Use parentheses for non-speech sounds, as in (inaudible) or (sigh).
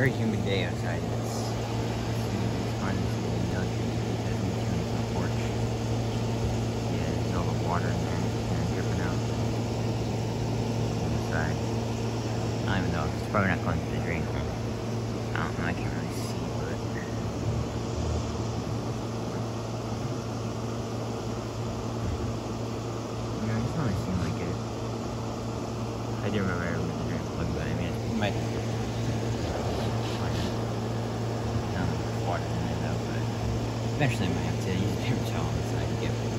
very humid day outside. It's, the milkshake because on the porch. Yeah, there's all the water in there and dripping out on the side. I don't even know. It's probably not going to the drain. I don't know. I can't really see, but. Know, it doesn't really like it. I do remember I remember the drain plug, but I mean, it might. Um, water in there though, but eventually I might have to use paper towel on the (laughs) side get